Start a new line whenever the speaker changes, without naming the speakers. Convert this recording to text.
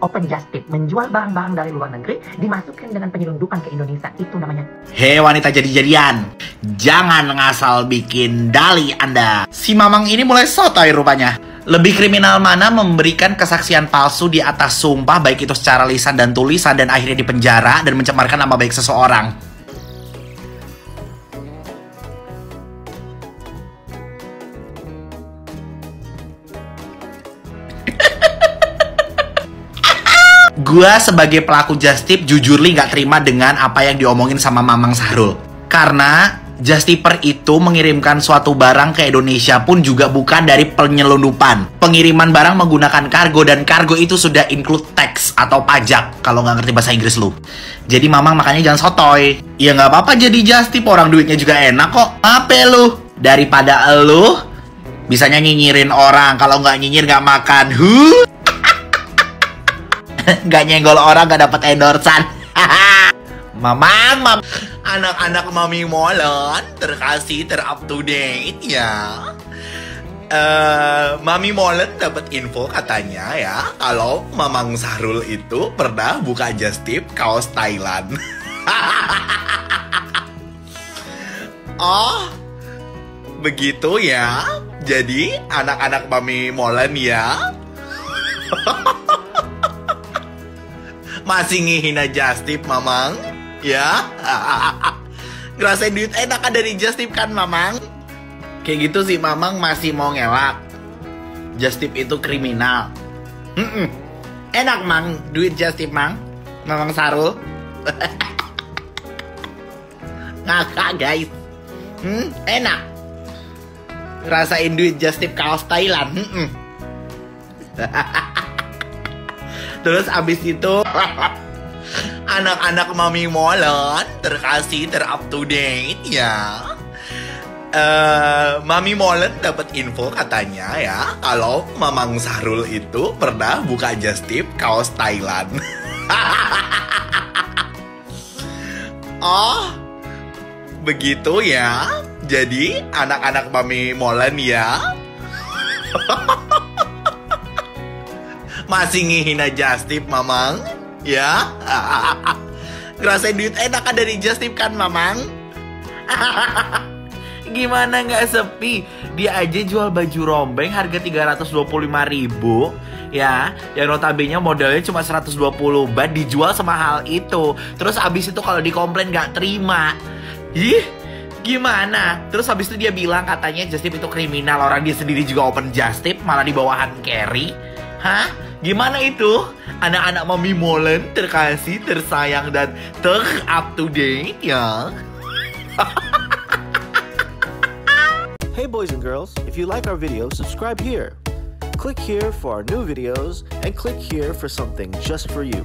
open just tip, menjual barang-barang dari luar negeri, dimasukkan dengan penyelundupan ke Indonesia. Itu namanya.
Hei wanita jadi-jadian, jangan ngasal bikin dali Anda. Si Mamang ini mulai sotoy rupanya. Lebih kriminal mana memberikan kesaksian palsu di atas sumpah baik itu secara lisan dan tulisan dan akhirnya dipenjara dan mencemarkan nama baik seseorang. Gua sebagai pelaku just tip jujur li gak terima dengan apa yang diomongin sama Mamang Sahrul. Karena just tipper itu mengirimkan suatu barang ke Indonesia pun juga bukan dari penyelundupan. Pengiriman barang menggunakan kargo dan kargo itu sudah include tax atau pajak kalau nggak ngerti bahasa Inggris lu. Jadi Mamang makanya jangan sotoy. Ya nggak apa-apa jadi just tip orang duitnya juga enak kok. Apa lu? Daripada lu bisanya nyinyirin orang kalau nggak nyinyir nggak makan. Huh? Gak nyenggol orang gak dapat endorsan. Mamang, mam anak-anak mami molen terkasih terup to date ya. Uh, Mami Molen dapat info katanya ya kalau Mamang Sahrul itu pernah buka just tip kaos Thailand. oh, begitu ya. Jadi anak-anak Mami Molen ya. Masih ngehina Justip, Mamang? Ya? Ngerasain duit enak dari Justip kan, Mamang? Kayak gitu sih, Mamang masih mau ngelak. Justip itu kriminal. Mm -mm. Enak, Mang. Duit Justip, Mang. Mamang Sarul. Ngakak, guys. Hmm, enak. Ngerasain duit Justip kaos Thailand. -mm. Terus abis itu anak-anak mami molen terkasih terup to date ya. Uh, Mami Molen dapat info katanya ya kalau Mamang Sarul itu pernah buka just tip kaos Thailand. oh, begitu ya. Jadi anak-anak Mami Molen ya. Masih ngehina Justip, Mamang? Ya? Ngerasain duit enak kan dari Justip kan, Mamang? Gimana nggak sepi? Dia aja jual baju rombeng harga 325 ribu ya yang notabene modalnya cuma 120 bat dijual semahal itu terus abis itu kalau dikomplain nggak terima ih gimana terus habis itu dia bilang katanya Justip itu kriminal orang dia sendiri juga open Justip malah di bawahan carry hah Gimana itu? Anak-anak Mami Molen terkasih, tersayang, dan ter up to date ya.
hey boys and girls, if you like our video, subscribe here. Click here for our new videos and click here for something just for you.